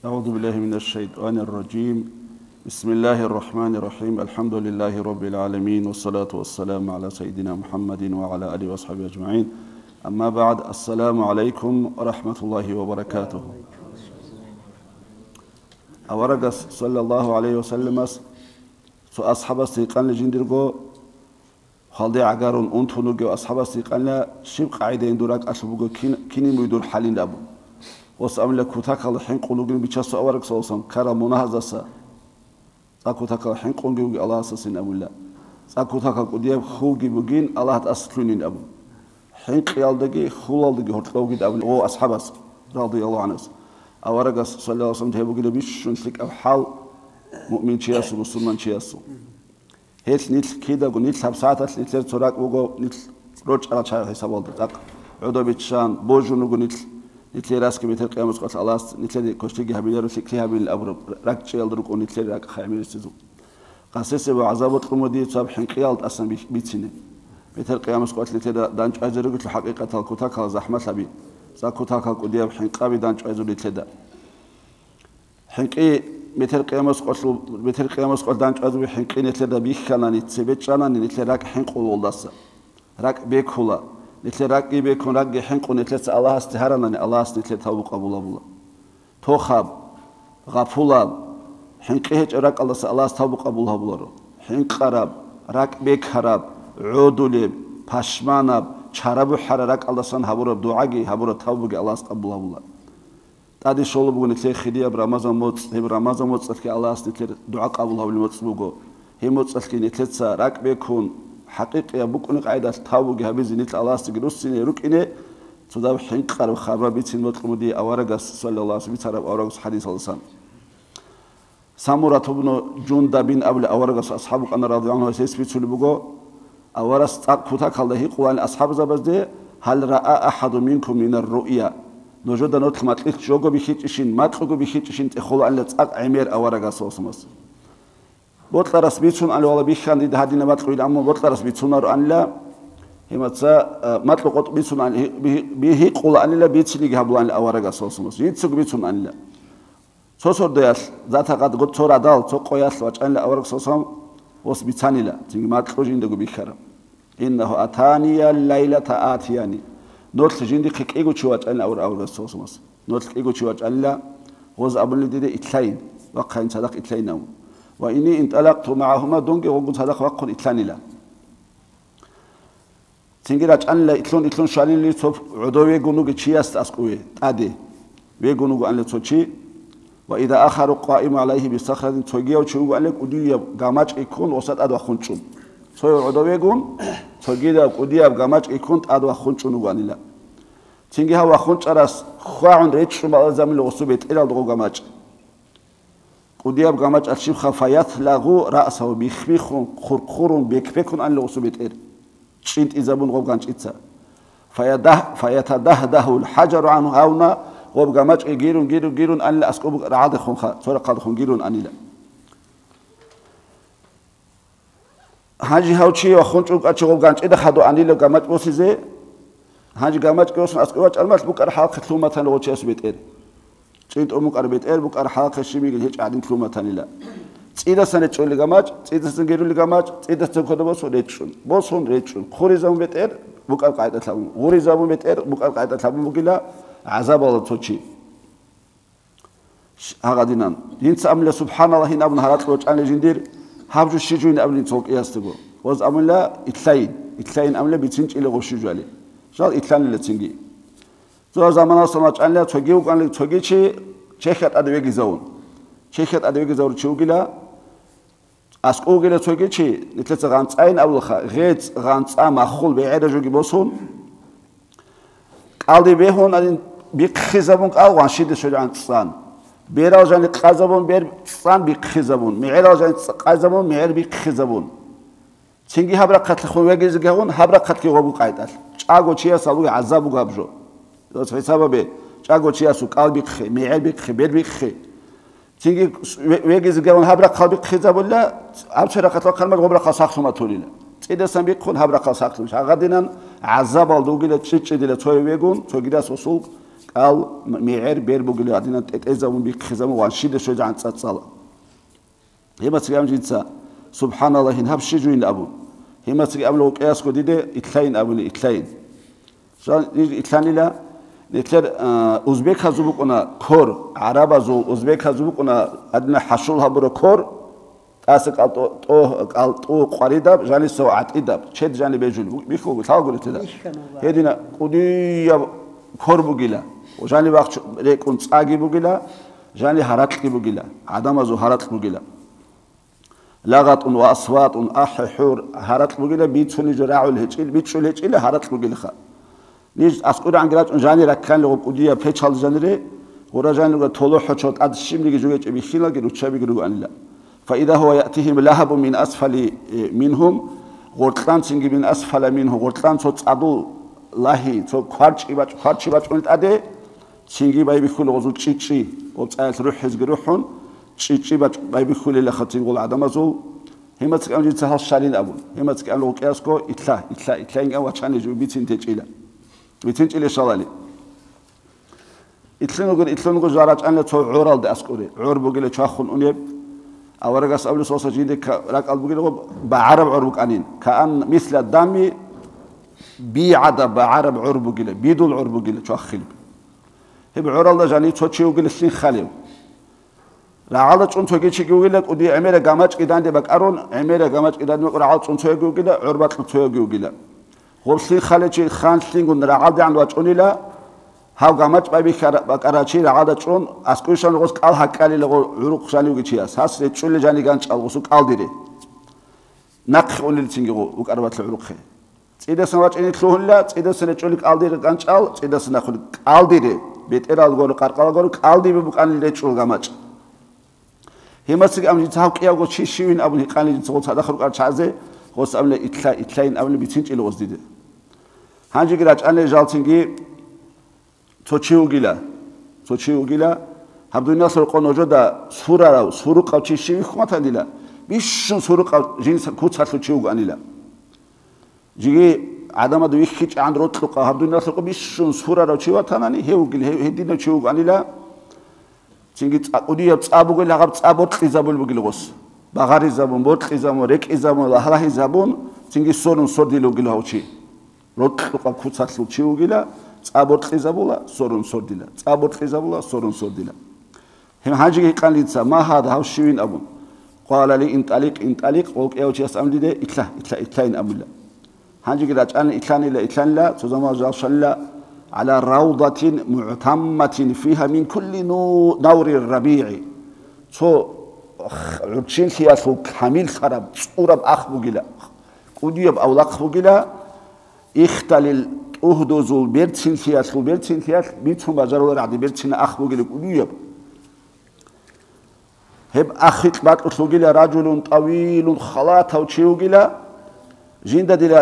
أعوذ بالله من الشيطان الرجيم. بسم الله الرحمن الرحيم. الحمد لله رب العالمين والصلاة والسلام على سيدنا محمد وعلى آله وصحبه أجمعين. أما بعد السلام عليكم ورحمة الله وبركاته. أورقس صلى الله عليه وسلم سو أصحاب السيقان لجندرغو خالدي عقارون أنتونوغو أصحاب السيقان شبق عيدين دوراك أشبوغو كيني ميدور حالين دابو وسأملا كوتاكال حين قلوغن بيچاسو أورق سوسن كارا مناهزاسا ساكوتاكال حين قلوغن الله أساسين أمولا ساكوتاكال قدياب خوغي بوغين الله تأسلونين أبو حين قيالدگي خولالدگي هرتلوغي دابو او أصحابس رضي الله عنه أورقس صلى الله عليه وسلم تهبوغي لبيشون سلك أو حال مؤمن چياسو مسلمان چياسو هيت نيت كيداغو نيت سابساتات نيت تراك وغو نيت روچ على چاي حسابالد تاق عدو بيتشان بوجونوغو نيت ნიტლი რასკი მეთერ ყიამოს ყავს ალას ნიტლი კოშტიგი ჰაბილა რუსი ქიაბილ აბრო რაკ ჭელდრუ კო ნიტლი რაკ ხაიმირის ძუ ყასესე ვაზაბოთ ყმოდი ცაბ ჰინყიალ ტასან ბიცინე. მეთერ ყიამოს ყავს ნიტლი დანჭაჯერუ გითლ ჰაყიყათალ ქუთა ქალ ზაჰმასაბი ზაქუთა ქალ კუდია ჰინყავი დანჭაჯერუ ნიტლი და. ჰინყი მეთერ ყიამოს ყავს მეთერ ყიამოს ყავს დანჭაჯერუ ჰინყი ნიტლი და ბიხანანი ცებეჭანანი ნიტლი რაკ ჰინყულოლდასა რაკ ბეკულა ნეთლე რაკიბე ქონ რაკი ჰენყო ნეთლეს ალაჰს თარანანი ალაჰს ნეთლე თავუ ყაბულაბულა თოხაბ ღაფულა ჰენყე ჭრაკალას ალაჰს თავუ ყაბულაბულარო ჰენყარაბ რაკბე ხარაბ უდულე ფაშმანა ჩარაბუ ჰარა რაკალასან ჰაბურა დუაგი ჰაბურა თავუგი ალაჰს ყაბულაბულა ტადი შოლობუ ნეთლე ხიდია ბრამაზან მოწ ჰებ რამაზან მოწ კი ალაჰს ნეთლე დუა ყაბულაბული მოწბუგო ჰემოწ კი ნეთლეცა რაკბე ქონ حقيقي بكون قاعدة تاوغي هبيزي نيت الله سجروسيني ركيني تدا حنقر خرابيتين مطلمدي أورغس صلى الله عليه وسلم أورغس حديث الله سامورة بن جند بن أبل أورغس أصحاب أنا رضي الله عنه سيسبي تسلبغو أورس كوتا كالله قوان أصحاب زبزدي هل رأى أحد منكم من الرؤيا نوجد نوتخ ماتلخ جوغو بخيتشين ماتلغو بخيتشين تخول أن لتساق عمير أورغس وسمس ბოტლარას მიცუნ ან ვალა ბიხანდი დადინა მატყვი ამ ბოტლარას მიცუნა რო ანლა იმაცა მატლო ყოთ მიცუნა ბიჰი ყულა ანლა ბიცილი გაბლან ავარაგა სოსმოს იცუგ მიცუნა ანლა სოსორდეას ზათა ყად გოთ ცორა დალ ცო ყოიას ვაჭანლა ავარაგ სოსამ ოს მიცანილა ძინგ მატლო ჟინდე გუბიხარა ინნაჰუ ათანია ლაილათა ათიანი ნოთლ ჟინდი ხიკიგუ ჩუაჭანლა ავარ ავარ სოსმოს ნოთლ ყიგუ ჩუაჭანლა ღოз აბლი დიდე ითლაინ ვაყაინ სადახ ითლაინაუ وإني انطلقت معهما دونك وقلت هذا وقت إتلاني لا تنجرا أن إتلون إتلون شالين لي توب عدوي جنوج تشياست أسقوي تادي ويجنوج أن لتوشي وإذا آخر قائم عليه بصخرة توجيه وشوج أن لك أدوية جامج يكون وسط أدو خنشون سوي عدوي جون توجيه أدوية جامج يكون أدو خنشون وانيلا تنجي هوا خنش أراس خوان ريتش قضية بقى ما تشيب خفايات لغو رأسه بيخبيخون خرخورون بيكبيكون أن لغسو بيتير تشيد إزابون غوغان تشيتسا فيده فيتدهده الحجر عن هونا غوبقى ما جيرون جيرون جيرون أن لأسكوب رعادخون خا سورة قادخون جيرون أن لا ჰაჯი ჰავჩი ხონჭუ კაჩი გოგანჭი და ხადო ანილო გამაჭბოსიზე ჰაჯი გამაჭკოს ასკოვა ჭარმაშ ბუკარ ხალხ თლუმათან როჩეს ვიტერი ჭიტო მუკარბეთ ერ მუკარ ჰალხში მიგი ჭადინ თლუმათანილა წიდასან ეჭული გამაჭ წიდასან გერული გამაჭ წიდასან ქოდაბოს რეჭუნ ბოსონ რეჭუნ ხურიზამ ბეტერ მუკარ ყაიდათლა ურიზამ ბეტერ მუკარ ყაიდათლა მუგილა აზაბალა თოჩი. აღადინან ინც ამლა სუბჰანალლაჰი ნაბნ ჰარატლო ჭანე ჟინდირ ჰაბჯუ შიჯუინ აბლინ ცოკიასტგო ვაზ ამლა ითლაინ ითლაინ ამლა ბიცინ ჭილე ღოშიჯვალი ჟალ ითლანილე ცინგი ზო ზამანას მაჭანლა ცოგი უკანლი ცოგიჩი ჩეხატ ადვე გიზაუნ ჩეხატ ადვე გიზაურ ჩუგილა ასკუგილა ცოგიჩი ნიტლეცა განწაინ ავლხა ღეც განწა მახულ ვეერა ჟოგი ბოსუნ ყალდი ვეჰონ ადინ ბიხიზაბუნ ყალვან შიდე შოჯან წან ბერალჟანი ყაზაბუნ ბერ წან ბიხიზაბუნ მეერალჟანი ყაზაბუნ მეერ ბიხიზაბუნ ცინგი ჰაბრა ხატ ხო ვეგიზ გაგუნ ჰაბრა ხატ კი ღობუ ყაიტალ. ჭაგო ჩია სალუ აზაბუ გაბჟო როცა ხესაბაბე ჭაგოჩი ასუ კალბი ხე მეები ხე ბერბი ხე თინგი ვეგიზ გან ჰაბრა ხალბი ხეზაბულა აბჩერა ხატლა ხალმა გობრა ხა სახსუმა თულილა წიდასან ბი ხონ ჰაბრა ხა სახსუმ აღადინან აზაბალ დუგილა ჭიჭიდილა ცოი ვეგუნ ცოგიდას ოსულ კალ მიერ ბერბუგილი ადინა ტეტეზამუ ბიქხიზამუ ვანშიდე შოჯან წაწალა. იმას გამჯიცა სუბჰანალაჰი ნაბში ჯუინ აბუ. იმას გამლო ყიასკო დიდე ითლაინ აბული ითლაინ ჟან ითლანილა ნეთლერ უზბეკა ზუბუკუნა ქორ არაბა ზუ უზბეკა ზუბუკუნა ადინა ჰაშულ ჰაბურო ქორ ასე კალტო ტო კალტო ყვარიდა ჟანისო ატიდა ჩედ ჟანი ბეჯული მიხო თალგურეთ და. ჰედინა ყუდია ქორბუგილა ჟანი ვახ რეკუნ წაგი ბუგილა ჟანი ჰარატკი ბუგილა ადამაზო ჰარატკი ბუგილა. ლაღატუნ ვა ასვატუნ აჰჰურ ჰარატკი ბუგილა ბიცუნი ჟრაულ ჰეჭილ ბიჩულ ჰეჭილ ჰარატკი ბუგილა ხა ნის ასკურან გრატუნ ჟანი რაქან ლო ყუდია ფეჩალ ჟანრე ორა ჟანი ლო თოლო ჰოჩო ტად შიმლიგი ჟუგეჭი ბიხილაგი რუჩები გრუგანილა فاذا هو ياتيهم لهب من اسفل منهم غورتلان سينغي من اسفل منه غورتلان سو صادو لاهي سو خوارچي باچ خوارچي باچ قلتاده سينغي باي بيخول غزو چيچي او صايت روح حزق روحون چيچي باچ باي بيخول لخاتين غول ادم ازو همت كان جي تهال شالين ابو همت كان لو قياسكو اتلا اتلا ვიცინჭილი შალალი ითლინოგურ ითლინოგურ ზარაჭანე ცო ურალდე ასკური ურ ბუგილე ჩახუნ უნიებ ავარაგას ავლეს ოსა ჯინდე რაყალ ბუგილე ყო ბაარაბ ურ ბუკანინ კაან მისლ დამი ბიადა ბაარაბ ურ ბუგილე ბიდულ ურ ბუგილე ჩახილ ჰებ ურალდა ჟანი ცო ჩიუგილე სინ ხალიო რაალა წუნცოგი გიუგილა კუდი ემერა გამაჭკიდანდება კარონ ემერა გამაჭკიდანდება რაალა წუნცოგი გიუგილა ურბატ წუნცოგი გიუგილა امیر گامچ کدان دی بکارون امیر گامچ کدان می رعال چون توگی گوگیل عربت توگی گوگیل خب سین خاله چی خان سین گون رعال دی اندوا چونیلا ჰავ გამაჭები კარაჩი რაღაცა წონ ასკუშან როგორც კალ ჰაკალი ლოგო ურუხშალი უგიჩია სასრე ჭული ჯანი განჭალღოს უ კალდირე ნახ ონილ ცინგო უკარბათ ურუხე წიდას ნაჭინი თლულა წიდას ნა ჭული კალდირე განჭალ წიდას ნახული კალდირე ბეტერალ გორო ყარყალა გორო კალდი ბუკანი ლე ჭულ გამაჭ ჰემასი ამჟი თავ ყიაგო ჩიშივინ აბუნი ყანი ცოცხ სადახურ ყარჩაზე ხოს ამლე ითლა ითლაინ ამლე ბიცინ ჭილოს დიდე ჰანჯი გრა ჭანე ჟალცინგი ცოჩიუგილა ცოჩიუგილა აბდუნას რყონოჯო და სურარა სურუ ყავჩიში ხმათანდილა ბიშუ სურუ ყავ ჯინს ქუცა ცოჩიუგანილა ჯიგი ადამა დუ იქი ჭანდრო ტყა აბდუნას რყო ბიშუ სურარა ჩივათანანი ჰეუგილ ჰედინო ჩიუგანილა ჩინგი წაყუდია წაბუგე ლაღაბ წაბორ ყიზაბულ ბუგილღოს ბაღარი ზაბუნ ბორ ყიზამო რეკი ზაბუნ ლაჰლაჰი ზაბუნ ჩინგი სორუნ სორდილო გილაუჩი როტყა ქუცა ცოჩიუგილა წაბორტყიზაბულა სორონ სორდილა წაბორტყიზაბულა სორონ სორდილა ჰემ ჰაჯი იყანლიცა მაჰად ჰავშივინ აბუ ყალა ლი ინტალიკ ინტალიკ ყოკეოჩი ასამდიდე ითლა ითლა ითლაინ აბულა ჰაჯი გირა ჭანი ითლანილა ითლანილა ცოზამა ჟავშალა على روضة معتمة فيها من كل نور الربيع تو ჩინქი ასუ ქამილხარაბ წურაბ ახმუგილა კუდიობ ავლახმუგილა იხტალილ უჰდოზულ ბერცინქი ასუ ბერცინქი ას მიცუ ბაზაროლა რადი ბერცინა ახმუგილა კუდიობ ჰებ ახიკ ბატუსუგილა რაჯულუნ ტავილუნ ხალათავ ჩიუგილა. ჟინდადილა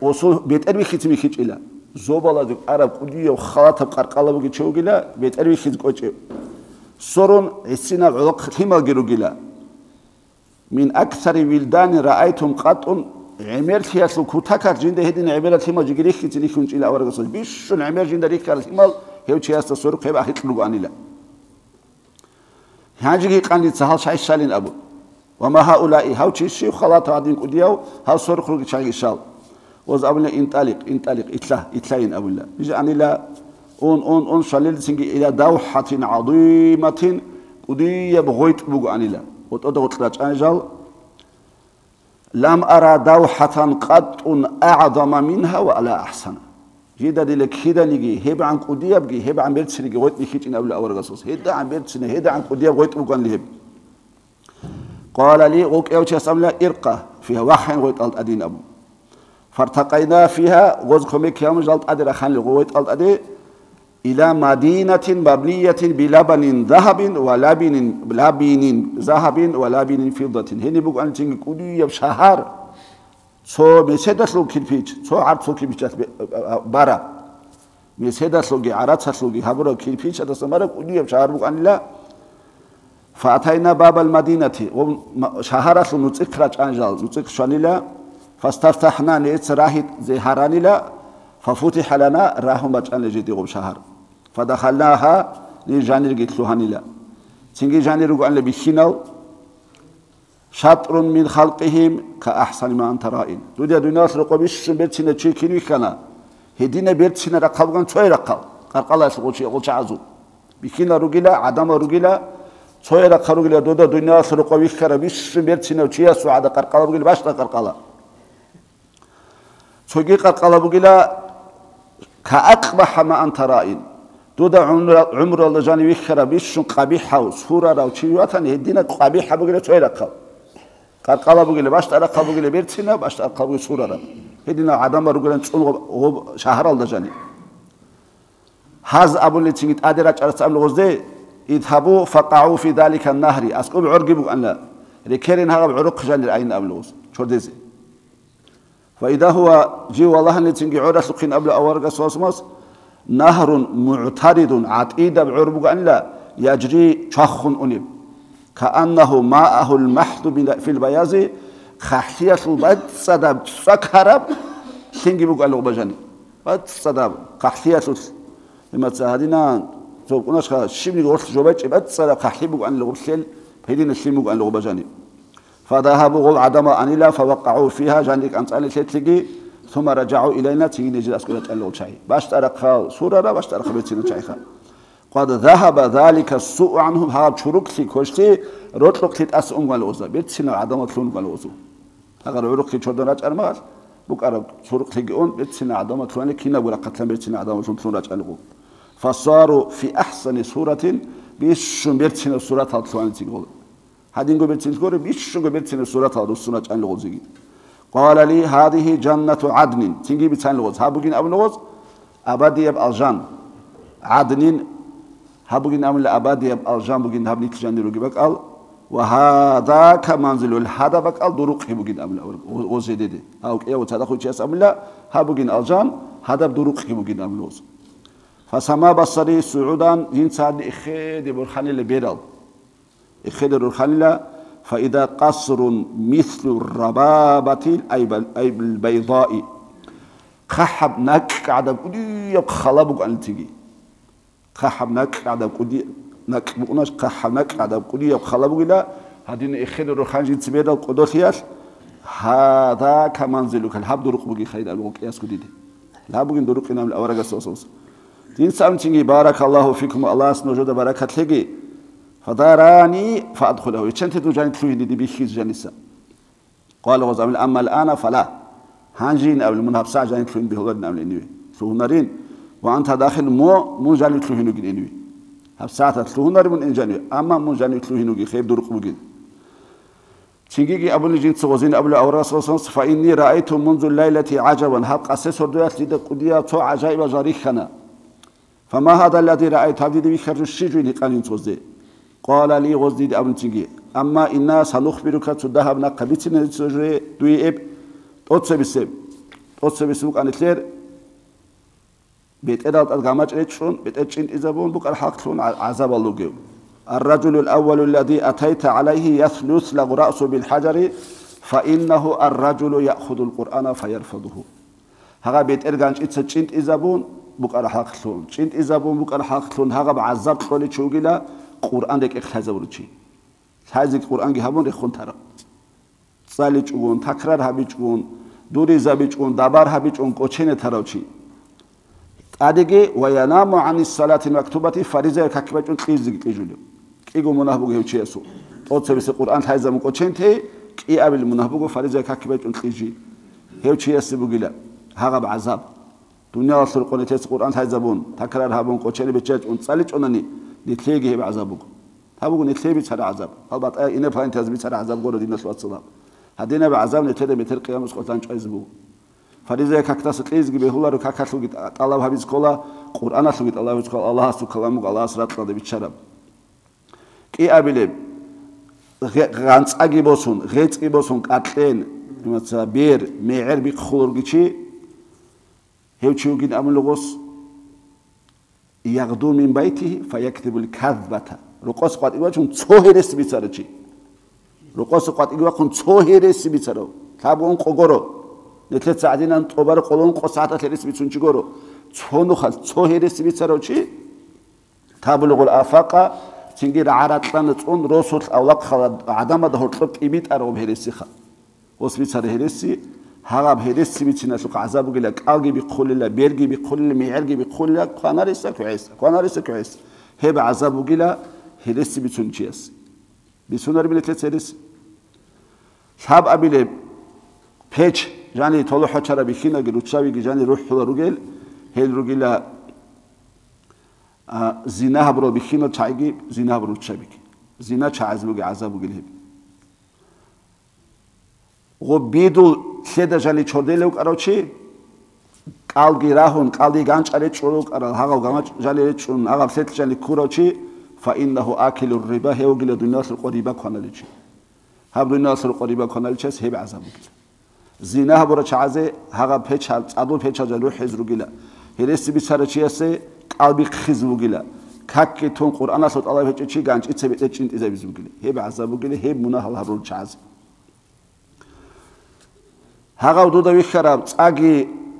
ოსუ ბეტერვი ხიც მიხიჭილა. ზობალადი არაბ კუდიობ ხალათავ ყარყალაბუგი ჩიუგილა ბეტერვი ხიც კოჭიო سر السنة العلق حما جرجلا من أكثر البلدان رأيتم قط عمر تياسل كوتاكا جند هدين عمر تيما جريك تريكون إلى أورق صج بيشون عمر جند ريك على تيما هيو تياس تصور كيف أحيط لغاني لا هاجي قاني تسهل شاي شالين أبو وما هؤلاء هاو تشي خلاط عادين قدياو هاو صور خلق شاي شال وز أبو انطلق انطلق إتلا إتلاين أبو لا بيجي أني لا اون اون اون شلل سنجي إلى دوحة عظيمة قضيه بغيت بوغ أنيلا. وتود وتلاج انجال لم أرى دوحة قط أعظم منها ولا أحسن. جيدا دي لك هيدا نيجي هيب عن قضيه بجي هيب عن بيرتس نيجي ويت نيجي ان اول اول غصص هيدا عن بيرتس هيدا عن قضيه ويت بوغ ان قال لي اوك اوتش اسملا إرقة فيها وحن ويت الادين أبو. فارتقينا فيها غزكم كيام جلت أدي رخان لغويت الادين إلى مدينة مبنية بلبن ذهب ولبن لبن ذهب ولبن فضة هني بقول أن تيجي كودي يب شهر سو مسيدس لو كيلفيج سو عرض سو كيلفيج بارا مسيدس لو عرض سو كي هبرو كيلفيج هذا سمرة كودي يب شهر بقول أن لا فأتينا باب المدينة شهر سو نتذكر أنجال نتذكر شانيلا فاستفتحنا نيت راهي زهرانيلا ففتح لنا راهم بچان لجدي غب شهر فدخلناها لجانر گیتلوهانیلا چنگی جانر رو گوان لبیخینال شطر من خلقهم كأحسن ما أنت رائن دنيا دنيا سرقوا بيش بيتنا تشيكين وكنا هدينا بيتنا رقابغان توي رقاب قرقلا سرقوا شيء قول شعزو بيكينا رجلا عدم رجلا توي رقاب رجلا دودا دنيا سرقوا بيش كرا بيش بيتنا وشيا سعادة قرقلا بقول باش قرقلا توي قرقلا بقول كأقبح ما أنت رائن دودا عمر عمر الله جاني ويخرا بيش قبيحة وصورة أو شيء وطن هدينا قبيحة بقول توي رقاب ყარყალაბუგილე ბაშტარა ყაბუგილე ბერცინა ბაშტარ ყაბუგი სურარა ჰედინა ადამა როგერან წულ შაჰრალდა ჟანი ჰაზ აბული ცინგი ტადერა ჭარცამ ლოგოზე ითაბუ ფაყაუ ფი დალიკა ნაჰრი ასკუბ ურგიბუ ანა რიქერენ ჰაღა ურუყ ჟანი აინ აბლოს ჩორდეზე فإذا هو جي والله نتنجي عورة سقين قبل أورقة سوسموس نهر معترض عتيد بعربك أن لا يجري شخ أنيب. كأنه ماءه المحض في البياض خحية البد صدب سكرب تنجي بقول له بجني. بد صدب خحية لما تساعدنا تو قناش شبني قرص جوبج بد صدب خحية بقول أن له بسل هيدين الشيء بقول له بجني. فذهبوا عدم أنيلا فوقعوا فيها جانك أنت أنا شتلقي ثم رجعوا إلينا تيجي نجي أسكت تلو شيء باش ترخا سورة را باش ترخا بتينا شيء خا قد ذهب ذلك السوء عنهم ها شروك تي كوشتي رطلق تي أسون قالوزا بتسنا عدم تلون قالوزو أغر عروق تي شودن رج أرمال بك أرب شروق تي جون بتسنا عدم تلون كنا ولا قتلم بتسنا عدم تلون رج ألغو فصاروا في أحسن صورة بيشون بتسنا صورة تلون تي قول هادين قبل تنقول بيشون قبل تسنا صورة تلون رج ألغو زيجي قال لي هذه جنه عدن تيغي بيتان لغوز هابوگين ابنوز ابديب الجان عدنين هابوغين أمل أبادي الجام بوغين هابني تجاني روغي بقال وهذاك منزل الهذا بقال دروق هبوغين أمل وزيدي هاوك إيه وتدخل شيء أمل هابوغين الجام هذا دروق هبوغين أمل وز فسما بصري سعودا ينسان إخيد برخاني لبيرال إخيد برخاني فإذا قصر مثل الربابة أي البيضاء خحب نك عدم يبقى خلابك أن تجي خحب نك عدم كودي نك بقناش خحب نك عدم كودي إلى هادين إخير روحان جين تبير القدر خيال هذا كمنزلك. الحب دروق بقي خير الوقت ياس كودي لا بقين دروق إنام الأورق السوسوس. دين سامتيني بارك الله فيكم. الله سنوجد بركة لغي فداراني فأدخله. إيه، يتشنتدو جاني تلويني دي بيشيز جانسا قال غزامل الأما الآن فلا. هانجين أو المنهب ساعة جاني تلوين بهغدنا أو لإنوي تلوهنرين وأنت داخل مو مو جاني تلوهنو جين إنوي هب ساعة تلوهنر من إنجانوي أما مو جاني تلوهنو جي خيب دور قبو جين تنجيجي أبو نجين تغزين أبو الأوراق صوصنص فإني رأيت منذ الليلة عجبا. هب قسسر دوات لدى قديا تو عجائب جاريخنا فما هذا الذي رأيت هذه دي بيخرج الشجو اللي قالين تغزين قال لي غزدي أمتجي أما إنا سنخبرك تذهبنا قبيتنا تجري دوي إب. أتصل بسم أتصل بسمك أنا تلير. بيت إدارة الجامعة إتشون بيت إتشين إذا بون بك الحق تون عذاب الله جيو الرجل الأول الذي أتيت عليه يثلث له رأسه بالحجر فإنه الرجل يأخذ القرآن فيرفضه. هذا بيت إرجانش إتشين إذا بون بك الحق تلون. إتشين إذا بك الحق تلون. هذا بعذاب تشوغي شو ყურ'ან დეკ ხაზავრჩი ხაზი ყურ'ან გი ჰაბონ რეხონ თარა წალი ჭუონ თაქრარ ჰაბი ჭუონ დური ზაბი ჭუონ დაბარ ჰაბი ჭუონ კოჩენე თარავჩი ადეგე ვაიანამუ ანის სალათი მაქტუბათი ფარიზა ქაკიბაჭუნ ყიზი ყიჯულო კიგო მონაჰბუგ ჰევჩიასო ტოცების ყურ'ან ხაზამ კოჩენთე კი აბილ მონაჰბუგო ფარიზა ქაკიბაჭუნ ყიჯი ჰევჩიასი ბუგილა. ჰაღაბ აზაბ დუნიალ სურყონეთეს ყურ'ან ხაზაბონ თაქრარ ჰაბონ კოჩენე ბეჭაჭუნ წალი ჭონანი. ნეთლეგი ჰებ აზაბუგ. თაბუგ ნეთლეგი ცარა აზაბ. ალბათ ინა ფანტაზ მიცარა აზაბ გორო დინას ვაცლა ჰადენა აზაბ ნეთლე მეთერ ყიამის ყოთან წაიზბუ ფარიზა ქაქტას ყიზგი ბეჰულარო ქაქართლუგი ტალაბ ჰაბის სკოლა ყურანასუგი ტალაბის სკოლა ალაჰს თუ ქალამუ ალაჰს რატლადები ჩარაბ კი აბილებ განწაგი ბოსუნ ღეწი ბოსუნ კატლენ იმაცა ბერ მეერ ბიხულურგიჩი ჰევჩიუგინ ამულოგოს იაღდუ მინ ბაითი ფაიაქტიბუ ლკაზბათა როყოს ყვატიგვა ჩუნ ცოჰერეს ბიცარაჩი როყოს ყვატიგვა ხუნ ცოჰერეს ბიცარო თაბუნ ყოგორო. ნეთლე წადინან ტობარ ყოლონ ყო საათათერის მიცუნჩი გორო. ცონო ხალ ცოჰერეს ვიცარო ჩი თაბლუღულ აფაყა. ცინგი რა არატლან წუნ როსულ ავლაკ ხალა ადამა და ჰორტლო ტიბიტა რო ჰერესი ხა. ოს ვიცარ ჰერესი ჰაღა ჰერესი ვიცინა სულ ყაზაბუგილა კალგი ბიხულილა ბერგი ბიხულილა მიერგი ბიხულილა ქვანარისა ქვეს ქვანარისა ქვეს. ჰება აზაბუგილა ჰერესი ვიცუნჩიას ვიცუნარი მილეთეც ჰერესი საბ აბილე ფეჩ ჟანი თოლო ჰაჩარა ბიხინაგი რუჩავიგი ჟანი რუჰულა რუგელ ჰელ რუგილა ზინა აბრო ბიხინო ჩაიგი ზინა აბრო ჩაბიგი ზინა ჩააზმუგი აზაბუგი ლები ღო ბიდულ შედა ჟალი ჩოდელე უკაროჩი კალგი რაჰუნ კალდი განჭარე ჭურო უკარა ჰაღავ გამაჭ ჟალი ჭუნ აღავ სეთ ჟალი ქუროჩი ფა ინნაჰუ აკილუ რიბა ჰეუგილე დუნიას ყორიბა ქონალიჩი ჰაბ დუნიას ყორიბა ქონალიჩი ჰებ აზაბუგი ზინა აბრო ჩააზე ჰაღა ფეჩა წადულ ფეჩა ჟალი ჰეზრუგილა ჰერესი ბიცარაჩი ასე ყალბი ხიზმუგილა ქაკი თონ ყურანას ოტალა ფეჭი განჭიცები წეჭინტიზები ზუგილი ჰებ აზაბუგილი ჰებ მუნაჰალ ჰარულ ჩაზ ჰაღავ დოდა ვიხარა წაგი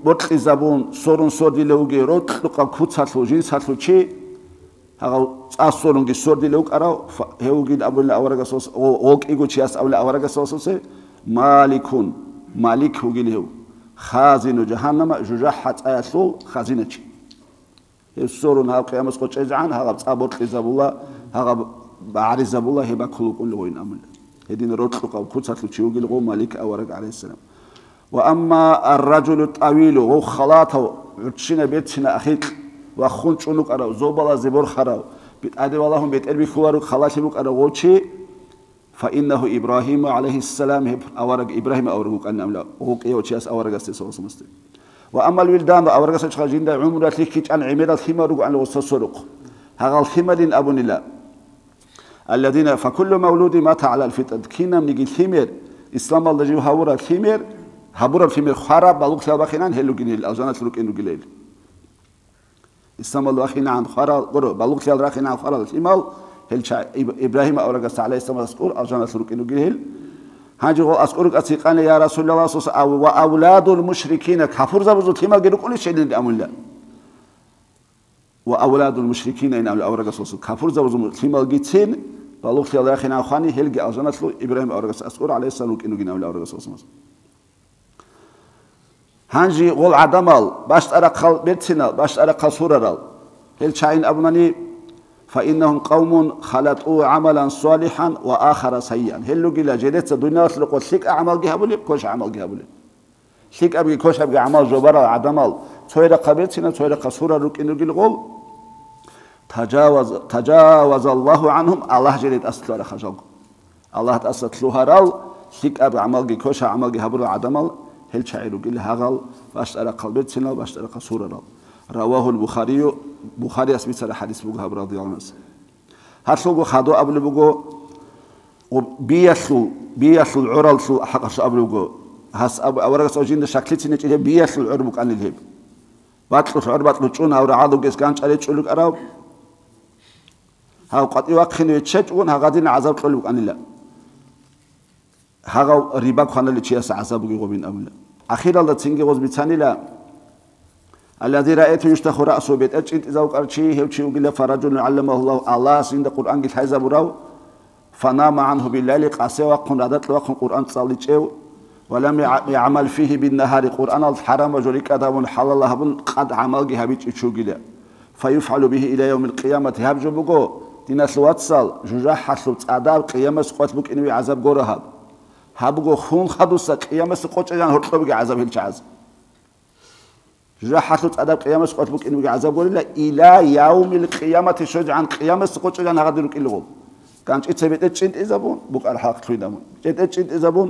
მოწყი ზაბუნ სორუნ სორდილე უგი როტყა ქუცალო ჟინსალო ჩი? ჰაღავ წასორუნგი სორდილე უკარა ჰეუგი აბულ ავარაგასოს ოკიგო ჩი ასავლე ავარაგასოსოსე მალიქუნ მალიქ უგილი ჰეუ ხაზინო ჯაჰანამა ჟუჟა ჰაწაასო ხაზინაჩი ესორუნ ჰა ყიამას ყო ჭეჟან ჰაღა წაბოთხი ზაბულა ჰაღა ბარიზაბულა ჰება ქულუკული გოინ ამულ ედინ როტყა ქუცალო ჩი უგილი ყო მალიქ ავარაგ ალეისალამ وأما الرجل الطويل هو خلاطه عرشنا بيتنا أخيك وخون شنوك أراو زوبلا زبور خراو بتأدي والله بيت بتأربي خوارو خلاش بوك أراو غوشي. فإنه إبراهيم عليه السلام أورق إبراهيم أورقوك أن أملا. هو كيو إيه تشاس أورق أستيسو سمستي وأما الولدان أورق أستيسو جندا عمرة لكيت أن عمير الخيمة روك أن لغسسرق هغا الخيمة لين أبن الله الذين فكل مولود مات على الفتن كينا من الخيمة إسلام الله جيو هورا الخيمة ჰაბურა ფიმე ხარა ბალუკ საბახინან ჰელუგინილ აზანათ ლუკინუგილელ ისამალ ვახინან ხარა გორო ბალუკ სალ რახინან ხარა იმალ ჰელჩა იბრაჰიმ ავრაგას ალა ისამალ სკურ აზანათ ლუკინუგილელ ჰაჯი გო ასკურ კაცი ყანე ია რასულალლაჰ სოს აუ ვა აულადულ მუშრიკინ ქაფურზა ბუზუ თიმა გერუკული შედინ ამულა ვა აულადულ მუშრიკინ ინა ავრაგას სოს ქაფურზა ბუზუ თიმა გიცინ ბალუკ სალ რახინან ხანი ჰელგი აზანათ ლუ იბრაჰიმ ავრაგას ასკურ ალა ისამალ ლუკინუგინა ავრაგას სოს هنچی غول عدمال باش ارقال بیتینال باش ارقال سورال هل شاين أبناني فإنهم قوم خلطوا عملا صالحا وآخر سيئا. هلو قيلا جريت الدنيا تلقوا سيك أعمال جيها بولي كوش أعمال جيها بولي. سيك أبقي كوش أبقي عمال زبرا عدمال. تويرا قبرتنا تويرا قصورا روك إنو قيل غول. تجاوز تجاوز الله عنهم. الله جريت أسلوا رخجل الله تأسلوا هرال سيك أبقي عمال جي كوش أعمال جيها بولي عدمال. هلشعير قل هغل فأشترى قلبت سنة وأشترى قصور رب رواه البخاري بخاري اسمي سر حديث بوجه رضي الله عنه. هاتلو بخادو قبل بوجو وبيسلو بيسلو العرل سو حق قبل بوجو هاس أب أورقس أوجين شكلتي نتيجة بيسلو العرب عن الهب باتلو شعر باتلو تشون أو رعادو جس كانش عليه تشولك أراو ها قد يوقفني تشجون ها عذاب تقولك أن الله هاغا ربا خانل چي اس عصب غوبين املا أخيرا لتسنگي غوز بيتانيلا الذي رايته يشتخ رأسه بيت. اج انت زوق ارشي هيوشي وقيل فرجل علمه الله الله سند قرآن قلت حيزا براو فنام عنه بالليل قاسي وقن عدت وقن قرآن تصلي ولم يعمل فيه بالنهار. قرآن الحرام وجريك ادب حلال هبن قد عمل جهبيت تشوغيل فيفعل به إلى يوم القيامه هبجو بقو ديناس واتسال جوجا حسلو تصادال قيامه سقط بك انوي عذاب غورهاب ჰაბგო ხუნ ხადუსა ყიამას ყოჭიან ჰორტობიგი აზაბილ ჩაზ ჟაჰათუ წადა ყიამას ყოჭბუკინუგი აზაბგორილა ილა იაუმილ ყიამათი შოჯან ყიამას ყოჭიან აღადილუ კილღო განჭიცებიტე ჭინტიზაბონ ბუკარ ჰაკ თვიდამონ ჭეტე ჭინტიზაბონ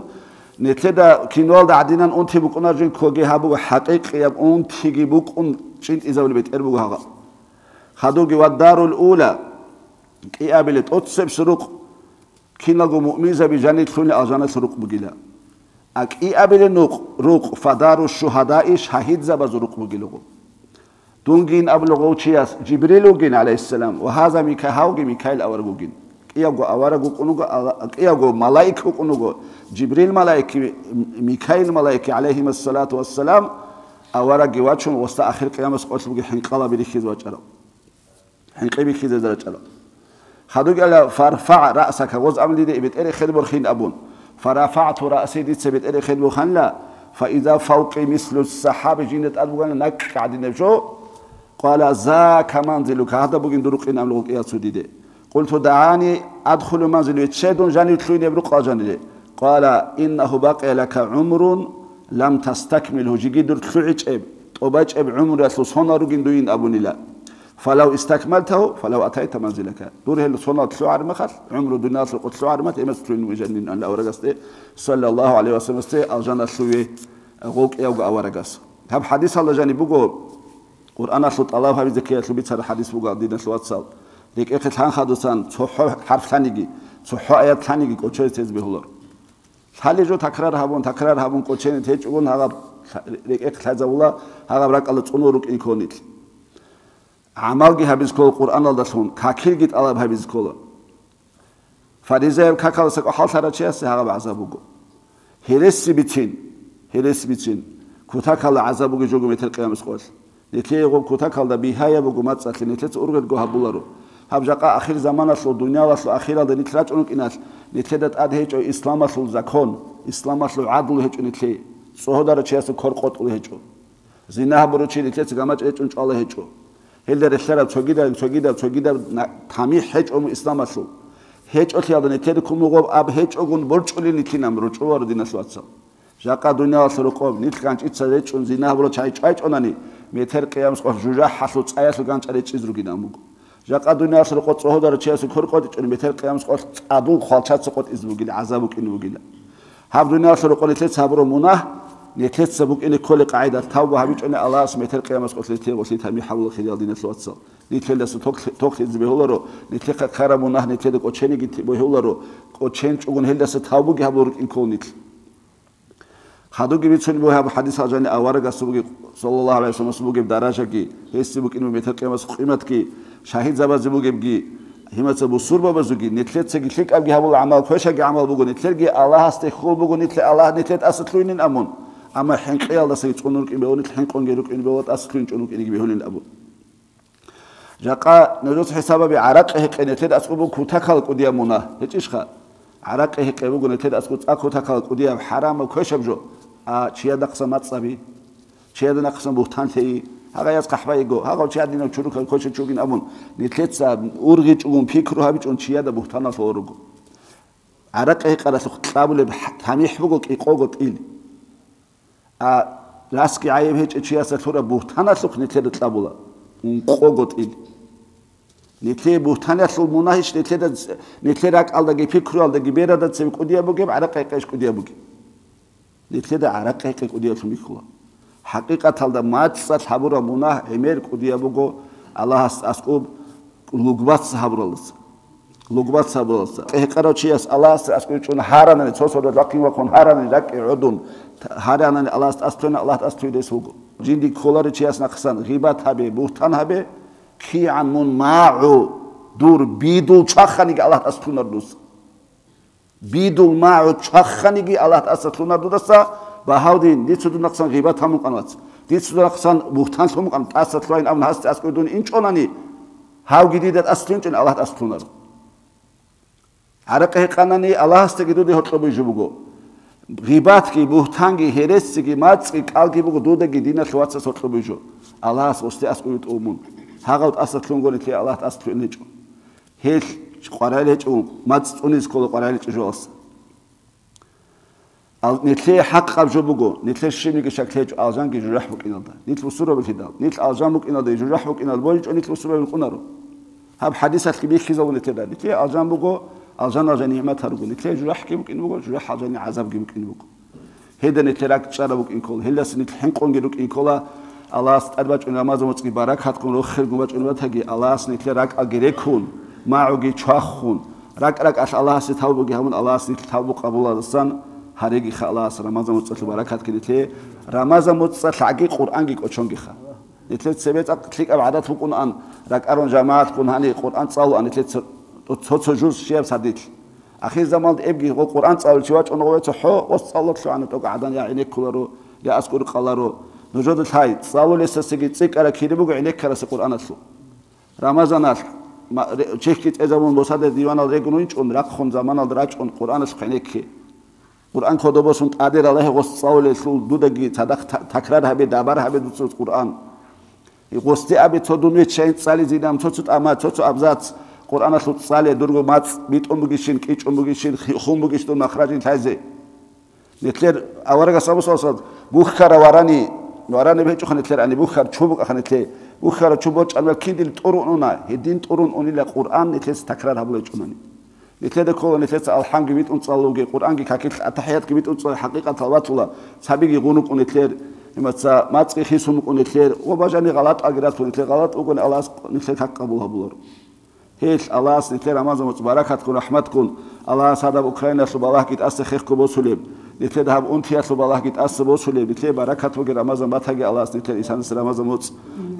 ნეთედა კინვალდა ადინან ონთი ბუკუნარჯინ ქოგი ჰაბუ ჰაკიკიაბ ონთი გი ბუკუნ ჭინტიზაბლი ბეტერბუ ჰაღა. ხადოგი ვადარულ ულა კიაბილე ტოცებს რუკ ქინაგო მუმიზა ბიჟანი თუნი აჟანა სრუკ ბუგილა აკ იაბილე ნუყ რუკ ფადარუ შუჰადაი შაჰიდ ზაბაზ რუკ ბუგილუყ دونجين أبلغو تشياس جبريل وجين عليه السلام وهذا ميكاهاو ميكائيل أورغو جين إياغو أورغو قنوغو إياغو ملائكة قنوغو جبريل ملائكة ميكائيل ملائكة عليهم الصلاة والسلام أورغي واتشون وسط آخر قيامة سقوط بجي حنقلا بريخيز واتشارو حنقبي كيز درجة خدوج على فرفع رأسك وز أملي بيت إري خد برخين أبون. فرفعت رأسي دي سبيت إري خد برخين لا. فإذا فوقي مثل السحاب جينة أبوغان نك قاعدين شو قال زا كمان زلوك هذا بوغين دروق إن أملغوك إيا سودي قلت دعاني أدخل منزل يتشدون جاني تلوين يبرق جاني قال إنه بقي لك عمر لم تستكمله. جيجي در تلوعي جيب طباج عمر يتلوس هنا روغين دوين أبوني لا فلو استكملته فلو أتيت منزلك دور هل صلاة شعر مخل عمر دنيا سلقت شعر مت إمس ترين وجنين أن أورجستي صلى الله عليه وسلم استي أرجنا سوي غوك يوجا أورجس هب حديث الله جاني بقول قرآن سلط الله هب ذكية لو بيتر حديث بقول دين سلوات سال ليك إخت هان خادوسان صح حرف ثانيجي صح آيات ثانيجي كوتشي تيز بهولر حالی جو تکرار هبون تکرار هبون کوچین تیچ اون هاگا لیک اخت هزا ولا هاگا برک الله تونو رک ایکونیت თაკრარ ჰაბონ თაკრარ ჰაბონ ყოჩენი თეჭუგონ ჰაღა დიკ اخ თაძაულა ჰაღა ბრაკალა წუნურუ კინქონით ამალგი ჰაბის კოლ ყურანალ და სუნ ქაქილგი ტალაბ ჰაბის კოლ ფარიზეებ ქაქალსა ყალსარა ჩიასე ჰაღა ბაზაბუგო ჰერესი ბიჩინ ჰერესი ბიჩინ ქუთაკალა აზაბუგე ჯოგო მეთერ ყიამის ყოლ ნეთლე იყო ქუთაკალდა ბიჰაია ბუგო მაწათლი ნეთლე ურგეთ გო ჰაბულარო ჰაბჟაყა ახირ ზამანასლო დუნიალასლო ახირალდა ნით რაჭუნ კინას ნეთლე და ტად ჰეჭო ისლამასლო ზაქონ ისლამასლო ადლუ ჰეჭო ნეთლე სოჰოდარა ჩიასე ქორ ყოტული ჰეჭო ზინაჰბრო ჩი ნეთლე გამაჭეჭუნ ჭალე ჰეჭო ელდერე შერაბ ჩოგიდა ჩოგიდა ჩოგიდა თამი ჰეჭომ ისლამაშო ჰეჭოთი აბნე თერი ქუმუღობ აბ ჰეჭოგუნ ბორჭულინი თინამ რო ჭუარ დინასვაცა ჟაკა დუნიას რო ყობ ნიტკან ჭიცა ეჭუნ ზინაბრო ჩაი ჩაიჭონანი მეთერ ყიამს ყო ჟუჟა ჰასო წაიას განჭარე ჭიზრუგიდამუ ჟაკა დუნიას რო ყო წოჰოდა რო ჩიას ქორყოდი ჭუნ მეთერ ყიამს ყო წადუ ხალჩაც ყო იზბუგილი აზაბუკინუგილა ჰაბ დუნიას რო ყოლეთე საბრო მუნა ნეთეთ საბუკინი ქოლე ყაიდა თავა ჰაბიჭონე ალას მეთერ ყიამას ყოსლი თე ყოსლი თამი ჰავლ ხიდალ დინეს ლოცო ნითელდას თოქ თოქ იზ ბეჰოლარო ნეთე ხარა მონა ნეთე და ყოჩენი გითი ბეჰოლარო ყოჩენ ჭუგუნ ჰელდას თავუგი ჰაბლურ კინქონით ხადუგი ვიცუნი ბო ჰაბ ჰადის აჯანი ავარა გასუბუგი სოლალაჰუ ალაიჰი ვასალამ სუბუგი დარაჟაკი ეს საბუკინი მეთერ ყიამას ყიმათკი შაჰიდ ზაბაზი ბუგებგი ჰიმაცა ბუსურბა ბაზუგი ნეთლეცე გიხიკავი ჰაბულ ამალ ქოშაგი ამალ ბუგო ნეთლერგი ალაჰასტე ხულ ბუგო ნეთლე ალაჰ ნეთლეთ ასთლუინინ ამონ. ამა ჰენყიალ და სეი წუნურ კი მეონი ჰენყონ გერუ კი მეოთ ასქრინ წუნურ კი მეონი აბუ ჟაყა ნოძ ჰესაბაბი არაყ ჰეკენეთე და ასყუბუ ქუთაქალ ყუდია მონა ეჭიშხა არაყ ჰეკებუ გონეთე და ასყუ წა ქუთაქალ ყუდია ჰარამ ქოშაბჟო ა ჩია და ხსა მაწაბი ჩია და ხსა ბუხთანთეი აგაიას ყაჰბაიგო აგო ჩია დინო ჩურუ ქოშე ჩუგინ ამონ ნეთლეცა ურგი ჭუნ ფიქრო ჰაბი ჭუნ ჩია და ბუხთანას ორუგო არაყ ჰეკარას ხტაბულებ თამიჰბუგო კი ყოგო ტილი რასკი აი ჰეჭე ჩიასა თურა ბუხთანას ხნეთლე და ტაბულა ყოგოტი ნეთლე ბუხთანას მონაჰიშ ნეთლე და ნეთლე რა ყალდა გიფიქრვალ და გიბერა და ცე ყუდია ბუგებ არა ყეყეშ ყუდია ბუგი ნეთლე და არა ყეყე ყუდია თუ მიხულა ჰაყიყათალ და მაცსა თაბურა მონა ემერ ყუდია ბუგო ალაჰს ასკუ ლუგბაც ჰაბრალს. ლუგბაც ჰაბრალს. ყეყაროჩიას ალაჰს ასკუ ჩუნ ჰარანე ცოსო და ლაკივა ხონ ჰარანე ლაკი უდუნ ჰარანან ალას ასტრენ ალას ასტრიდეს უგ ჯინდი ქოლარი ჩიას ნახსან ღიბათ ჰაბე ბუხთან ჰაბე ქიან მონ მაუ დურ ბიდულ ჩახანი ალას ასტრუნარდუს ბიდულ მაუ ჩახანი გი ალას ასტრუნარდუსა ბაჰაუდი ნიცუდ ნახსან ღიბათ ამუყანაც ნიცუდ ნახსან ბუხთან სომყან ტასათლაინ ამ ნას ასკუდუნ ინჭონანი ჰაუ გიდი და ასტრინჭენ ალას ასტრუნარ არაყე ყანანი ალას ტეგიდუდი ჰოტლობი ჟუბუგო ღიბათკი ბუჰთანგი ჰერესცი მაწი კალგი ბუგ დუდეგი დინას ვაცას ოტრობიჟო ალას ოსტე ასკუიტ უმუნ ჰაღავთ ასათლუნგონი თი ალას ასთვინეჭო ჰელ ყვარალეჭო მაწ წუნის კოლო ყვარალეჭოს ალ ნეთლე ჰაყყავ ჟობუგო ნეთლე შიმიკი შაქლეჭ ალჟანგი ჟურაჰ ბუკინალდა ნითლ უსურობი და ნითლ ალჟან ბუკინალდა ჟურაჰ ბუკინალ ბოიჭო ნითლ უსურობი ყუნარო. ჰაბ ჰადისათ კი ბიხიზავუნე თედა ნითლე ალჟან ბუგო ალჟან აჟანი იმათარგო ნიტლე ჟურა ჰკი ბუკინ ბუგო ჟურა ჰაჟანი აზაბგი ბუკინ ბუგო ჰედენ ეთერაკ ჭარა ბუკინ კოლ ჰელას ნიტ ჰენკონგი რუკინ კოლა ალას ტადბაჭუნ რამაზო მოწი ბარაკათ კონ როხერ გუბაჭუნ ბათაგი ალას ნიტლე რაკ აგერეკუნ მაუგი ჩახუნ რაკ რაკ აშ ალას თაუბუგი ჰამუნ ალას ნიტ თაუბუ ყაბულადსან ჰარეგი ხალას რამაზო მოწი ბარაკათ კი ნიტლე რამაზო მოწი ლაგი ყურანგი კოჩონგი ხა ნიტლე ცებეცა კლიკა ადათ უკუნ ან რაკარონ ჟამაათ კუნ ჰანი ყურან წალ ან ნიტლე ცოცო ჟუს შეებს ადით ახი ზამალ ებგი ყო ყურან წავლ შევა ჭონღოვეცო ხო ოს წალოთ შანო ტოკ ადან ია ინე ქულარო ია ასკურ ყალარო ნოჟოდ თაი წალულ ესასიგი წიკარა ქირიბუ გინე ქარას ყურანასო რამაზანალ ჩეხკი წეზამონ მოსადე დივანალ რეგნუინ ჭუნ რახონ ზამანალ რაჭუნ ყურანს ხენექი ყურან ქოდობოსუნ ტადერ ალაჰ ღოს წაულე სულ დუდეგი სადახ თაქრარ ჰაბე დაბარ ჰაბე დუცუს ყურან. იყოსტი აბე თოდუნე ჩენ წალი ზიდამ თოცუ ტამა თოცუ აბზაც ყურანას უწალე დურგო მაც მიტომბუგიშინ კიჭუმბუგიშინ ხუმბუგიშტო მახრაჯინ თაიზე. ნეთლერ ავარაგა სამოსალსად ბუხქარა ვარანი ვარანი ბეჭუხანი თლერ ანი ბუხქარ ჩუბუკა ხანი თლე ბუხქარა ჩუბო ჭალმა კიდილ ტორუნუნა ჰედინ ტორუნ უნილა ყურან ნეთლეს თაქრარ ჰაბლე ჭუნანი ნეთლე დეკო ნეთლეს ალჰამგი ვიტუნ წალუგი ყურანგი ქაკილ ათაჰიატ კი ვიტუნ წალ ჰაყიყათ ალვათულა საბიგი ღუნუკ ნეთლერ იმაცა მაწყი ხისუმ ყუნეთლერ ობაჟანი ღალატ აგრათ ყუნეთლე ღალატ უგუნ ალას هیچ الله نیت رمضان مبارک هات کن رحمت کن. الله ساده اوکراین سو بالله کیت اس خیخ کو بوسولیم نیت ده اون تیار سو بالله کیت اس بوسولیم نیت برکت وگ رمضان بات هگی الله نیت انسان سر رمضان موت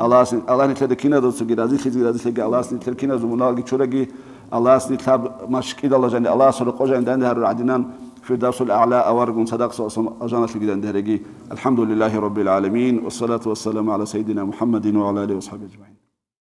الله الله نیت ده کینا دوسو گی رازی خیزی رازی خیزی. الله نیت کینا زمونا گی. چورگی الله نیت مشکید الله جان الله سر قوجان دان هر عدنان في درس الأعلى أورق صدق صوصم أجانة الجدان دهرجي الحمد لله رب العالمين والصلاة والسلام على سيدنا محمد وعلى آله وصحبه أجمعين